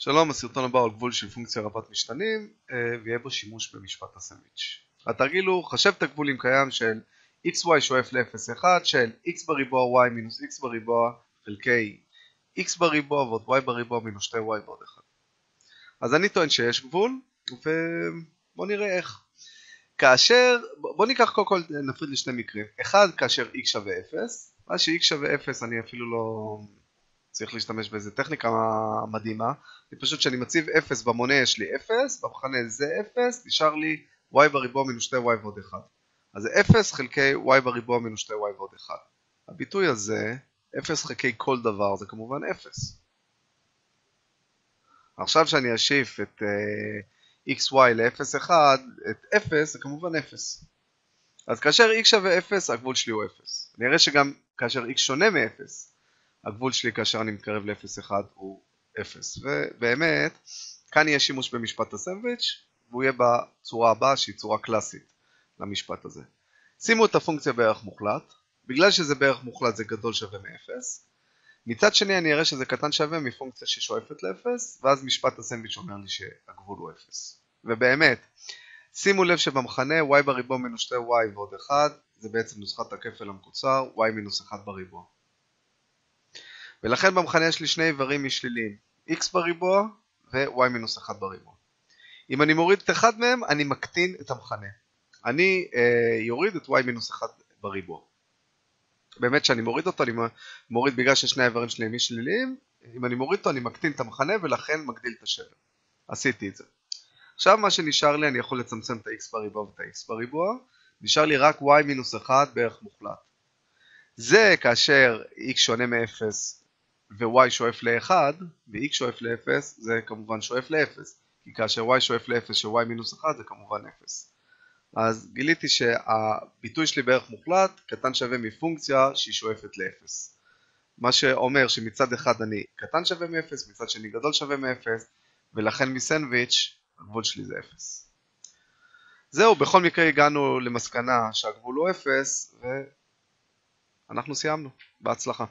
שלום, הסרטון הבא הוא על גבול של פונקציה רבת משתנים אה, ויהיה בו שימוש במשפט הסנדוויץ'. התרגיל הוא חשב את הגבול עם קיים של xy שואף ל-0,1 של x בריבוע y מינוס x בריבוע חלקי x בריבוע ועוד y בריבוע מינוס 2y ועוד 1. אז אני טוען שיש גבול ובוא נראה איך. כאשר, בוא ניקח קודם כל נפריד לשני מקרים. אחד כאשר x שווה 0, מה ש-x שווה 0 אני אפילו לא צריך להשתמש באיזה טכניקה מדהימה, זה פשוט שאני מציב 0 במונה יש לי 0, במחנה זה 0, נשאר לי y בריבוע מינוס 2y ועוד 1. אז זה 0 חלקי y בריבוע מינוס 2y ועוד 1. הביטוי הזה, 0 חלקי כל דבר, זה כמובן 0. עכשיו שאני אשיף את uh, xy ל-0,1, את 0 זה כמובן 0. אז כאשר x שווה 0, הגבול שלי הוא 0. אני אראה שגם כאשר x שונה מ-0, הגבול שלי כאשר אני מתקרב ל-0,1 הוא 0. ובאמת, כאן יהיה שימוש במשפט הסנדוויץ', והוא יהיה בצורה הבאה שהיא צורה קלאסית למשפט הזה. שימו את הפונקציה בערך מוחלט, בגלל שזה בערך מוחלט זה גדול שווה מ-0. מצד שני אני אראה שזה קטן שווה מפונקציה ששואפת ל-0, ואז משפט הסנדוויץ' אומר לי שהגבול הוא 0. ובאמת, שימו לב שבמחנה y בריבוע מינוס 2y ועוד 1, זה בעצם נוסחת הכפל המקוצר, y מינוס 1 בריבוע. ולכן במחנה יש לי שני איברים משליליים, x בריבוע ו-y מינוס 1 בריבוע. אם אני מוריד את אחד מהם, אני מקטין את המחנה. אני אה, יוריד את y מינוס 1 בריבוע. באמת שאני מוריד אותו, אני מוריד בגלל ששני האיברים שלי הם משליליים, אם אני מוריד אותו אני מקטין את המחנה ולכן מגדיל את השבר. עשיתי את זה. עכשיו מה שנשאר לי, אני יכול לצמצם את ה-x בריבוע ואת ה-x בריבוע, נשאר לי רק y מינוס 1 בערך מוחלט. זה כאשר x שונה מ-0 ו-y שואף ל-1 ו-x שואף ל-0 זה כמובן שואף ל-0 כי כאשר y שואף ל-0 ש-y מינוס 1 זה כמובן 0 אז גיליתי שהביטוי שלי בערך מוחלט קטן שווה מפונקציה שהיא שואפת ל-0 מה שאומר שמצד אחד אני קטן שווה מ-0 מצד שני גדול שווה מ-0 ולכן מסנדוויץ' הגבול שלי זה 0 זהו, בכל מקרה הגענו למסקנה שהגבול הוא 0 ואנחנו סיימנו, בהצלחה